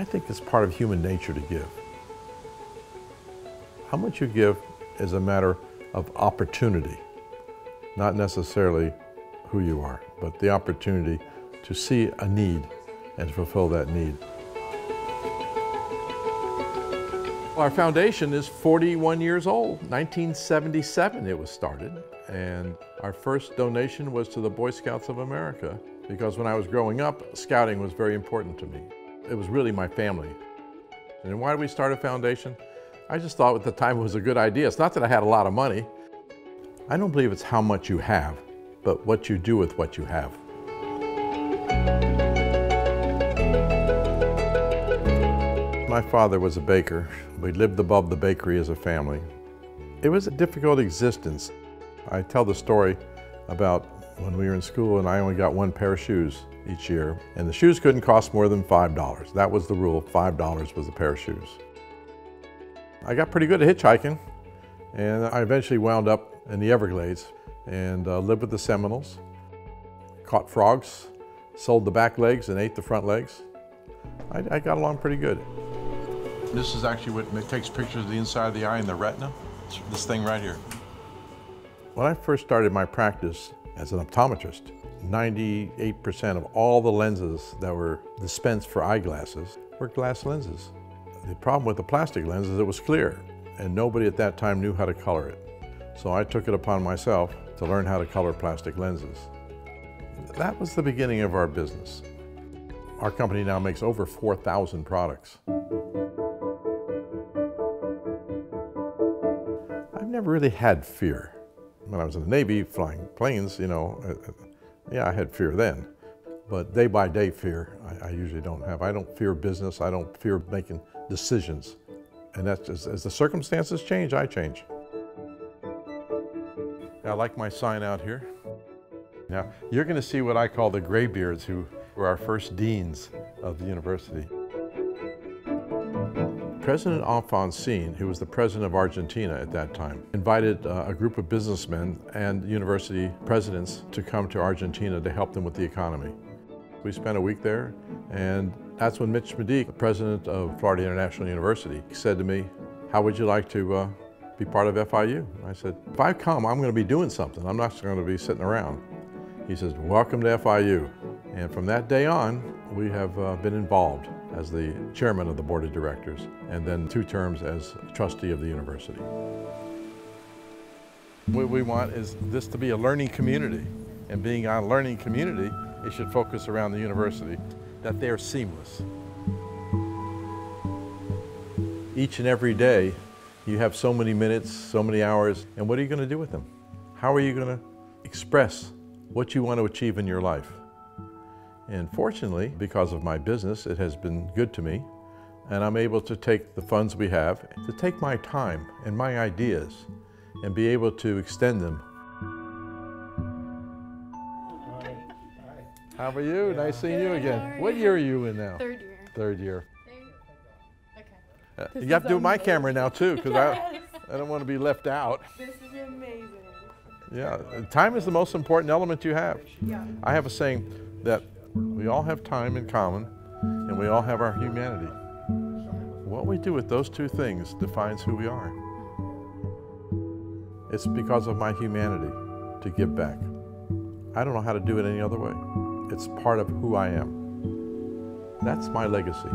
I think it's part of human nature to give. How much you give is a matter of opportunity, not necessarily who you are, but the opportunity to see a need and fulfill that need. Our foundation is 41 years old. 1977 it was started, and our first donation was to the Boy Scouts of America because when I was growing up, scouting was very important to me. It was really my family. And why did we start a foundation? I just thought at the time it was a good idea. It's not that I had a lot of money. I don't believe it's how much you have, but what you do with what you have. My father was a baker. We lived above the bakery as a family. It was a difficult existence. I tell the story about when we were in school and I only got one pair of shoes each year. And the shoes couldn't cost more than $5. That was the rule, $5 was a pair of shoes. I got pretty good at hitchhiking and I eventually wound up in the Everglades and uh, lived with the Seminoles, caught frogs, sold the back legs and ate the front legs. I, I got along pretty good. This is actually what takes pictures of the inside of the eye and the retina. It's this thing right here. When I first started my practice as an optometrist, 98% of all the lenses that were dispensed for eyeglasses were glass lenses. The problem with the plastic lens is it was clear, and nobody at that time knew how to color it. So I took it upon myself to learn how to color plastic lenses. That was the beginning of our business. Our company now makes over 4,000 products. I've never really had fear. When I was in the Navy flying planes, you know, uh, uh, yeah, I had fear then. But day by day fear, I, I usually don't have. I don't fear business. I don't fear making decisions. And that's just, as the circumstances change, I change. I like my sign out here. Now, you're going to see what I call the graybeards who were our first deans of the university. President Alfonsín, who was the president of Argentina at that time, invited uh, a group of businessmen and university presidents to come to Argentina to help them with the economy. We spent a week there, and that's when Mitch Maidique, the president of Florida International University, said to me, how would you like to uh, be part of FIU? I said, if I come, I'm going to be doing something. I'm not going to be sitting around. He says, welcome to FIU. And from that day on, we have uh, been involved as the chairman of the board of directors, and then two terms as trustee of the university. What we want is this to be a learning community, and being a learning community, it should focus around the university, that they're seamless. Each and every day, you have so many minutes, so many hours, and what are you going to do with them? How are you going to express what you want to achieve in your life? And fortunately, because of my business, it has been good to me. And I'm able to take the funds we have, to take my time and my ideas and be able to extend them. Hi. How are you? Yeah. Nice seeing Good, you again. are What year are you in now? Third year. Third year. Okay. Uh, This you have to is do my camera now too, because I, Yes. I don't want to be left out. This is amazing. Yeah, time is the most important element you have. Yeah. I have a saying that we all have time in common and we all have our humanity. What we do with those two things defines who we are. It's because of my humanity to give back. I don't know how to do it any other way. It's part of who I am. That's my legacy.